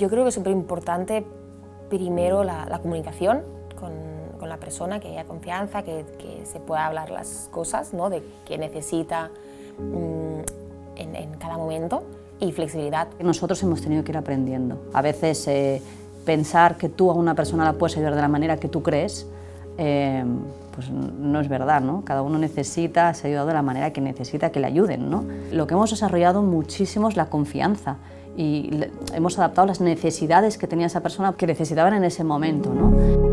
Yo creo que es súper importante primero la, la comunicación con, con, la persona, que haya confianza, que, que, se pueda hablar las cosas, ¿no? de qué necesita mmm, en, en, cada momento y flexibilidad. Nosotros hemos tenido que ir aprendiendo. A veces eh, pensar que tú a una persona la puedes ayudar de la manera que tú crees, eh, pues no es verdad, ¿no? Cada uno necesita ser ayudado de la manera que necesita que le ayuden, ¿no? Lo que hemos desarrollado muchísimo es la confianza y hemos adaptado las necesidades que tenía esa persona que necesitaban en ese momento, ¿no?